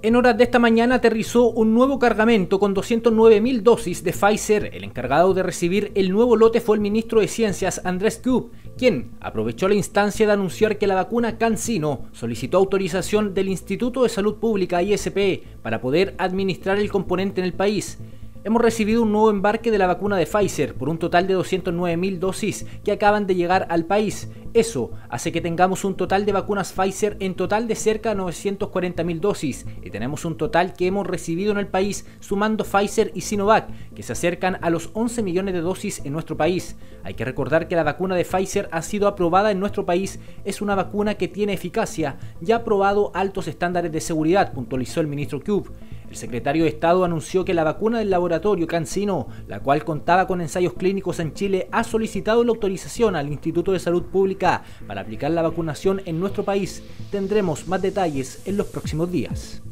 En horas de esta mañana aterrizó un nuevo cargamento con 209.000 dosis de Pfizer. El encargado de recibir el nuevo lote fue el ministro de Ciencias, Andrés Kub, quien aprovechó la instancia de anunciar que la vacuna CanSino solicitó autorización del Instituto de Salud Pública ISP para poder administrar el componente en el país hemos recibido un nuevo embarque de la vacuna de Pfizer por un total de 209.000 dosis que acaban de llegar al país. Eso hace que tengamos un total de vacunas Pfizer en total de cerca de 940.000 dosis y tenemos un total que hemos recibido en el país sumando Pfizer y Sinovac, que se acercan a los 11 millones de dosis en nuestro país. Hay que recordar que la vacuna de Pfizer ha sido aprobada en nuestro país, es una vacuna que tiene eficacia, ya ha probado altos estándares de seguridad, puntualizó el ministro Cube. El secretario de Estado anunció que la vacuna del laboratorio CanSino, la cual contaba con ensayos clínicos en Chile, ha solicitado la autorización al Instituto de Salud Pública para aplicar la vacunación en nuestro país. Tendremos más detalles en los próximos días.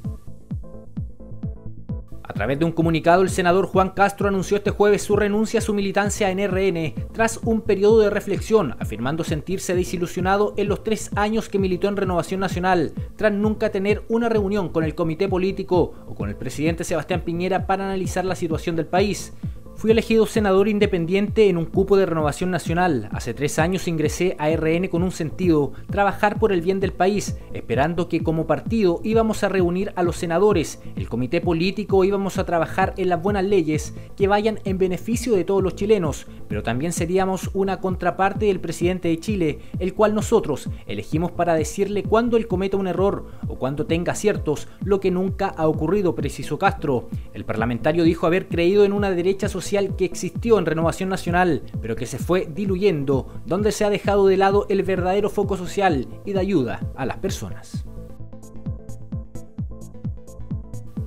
A través de un comunicado, el senador Juan Castro anunció este jueves su renuncia a su militancia en RN tras un periodo de reflexión, afirmando sentirse desilusionado en los tres años que militó en Renovación Nacional, tras nunca tener una reunión con el comité político o con el presidente Sebastián Piñera para analizar la situación del país. Fui elegido senador independiente en un cupo de renovación nacional. Hace tres años ingresé a RN con un sentido, trabajar por el bien del país, esperando que como partido íbamos a reunir a los senadores, el comité político íbamos a trabajar en las buenas leyes que vayan en beneficio de todos los chilenos, pero también seríamos una contraparte del presidente de Chile, el cual nosotros elegimos para decirle cuando él cometa un error o cuando tenga aciertos, lo que nunca ha ocurrido, precisó Castro. El parlamentario dijo haber creído en una derecha social que existió en Renovación Nacional, pero que se fue diluyendo, donde se ha dejado de lado el verdadero foco social y de ayuda a las personas.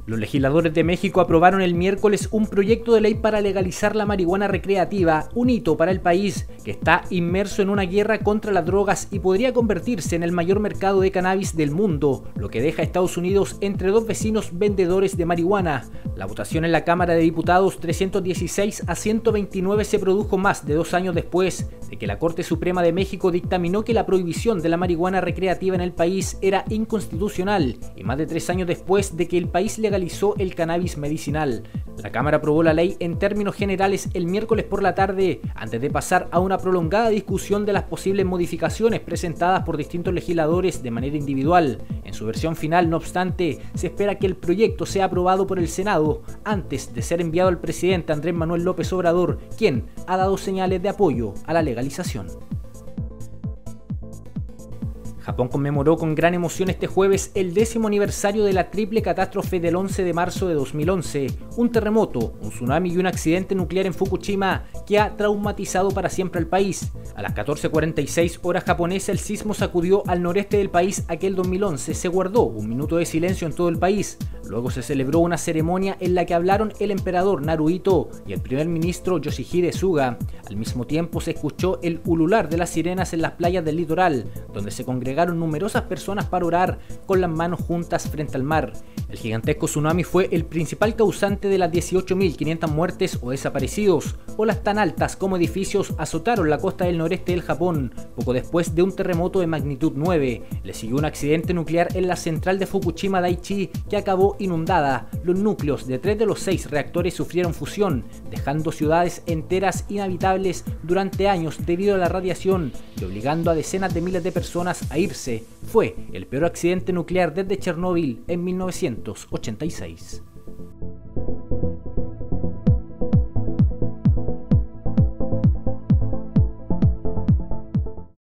Los legisladores de México aprobaron el miércoles un proyecto de ley para legalizar la marihuana recreativa, un hito para el país que está inmerso en una guerra contra las drogas y podría convertirse en el mayor mercado de cannabis del mundo, lo que deja a Estados Unidos entre dos vecinos vendedores de marihuana. La votación en la Cámara de Diputados 316 a 129 se produjo más de dos años después de que la Corte Suprema de México dictaminó que la prohibición de la marihuana recreativa en el país era inconstitucional y más de tres años después de que el país legalizó el cannabis medicinal. La Cámara aprobó la ley en términos generales el miércoles por la tarde, antes de pasar a una prolongada discusión de las posibles modificaciones presentadas por distintos legisladores de manera individual. En su versión final, no obstante, se espera que el proyecto sea aprobado por el Senado antes de ser enviado al presidente Andrés Manuel López Obrador, quien ha dado señales de apoyo a la legalización. Japón conmemoró con gran emoción este jueves el décimo aniversario de la triple catástrofe del 11 de marzo de 2011, un terremoto, un tsunami y un accidente nuclear en Fukushima que ha traumatizado para siempre al país. A las 14.46 horas japonesas el sismo sacudió al noreste del país aquel 2011, se guardó un minuto de silencio en todo el país, luego se celebró una ceremonia en la que hablaron el emperador Naruhito y el primer ministro Yoshihide Suga. Al mismo tiempo se escuchó el ulular de las sirenas en las playas del litoral, donde se congregaron numerosas personas para orar con las manos juntas frente al mar. El gigantesco tsunami fue el principal causante de las 18.500 muertes o desaparecidos. Olas tan altas como edificios azotaron la costa del noreste del Japón. Poco después de un terremoto de magnitud 9, le siguió un accidente nuclear en la central de Fukushima Daiichi que acabó inundada. Los núcleos de tres de los seis reactores sufrieron fusión, dejando ciudades enteras inhabitables durante años debido a la radiación y obligando a decenas de miles de personas a irse. Fue el peor accidente nuclear desde Chernóbil en 1986.